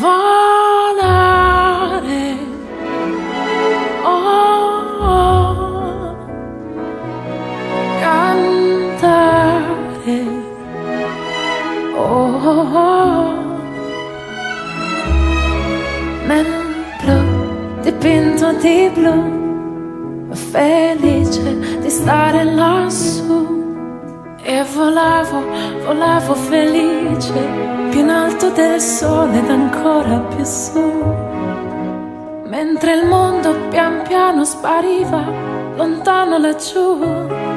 Volare. Oh, oh. Cantare. Oh, oh. Nel blu, dipinto di blu, felice di stare lassù. Volavo, volavo felice, più in alto del sole ed ancora più su. Mentre il mondo pian piano spariva, lontano laggiù.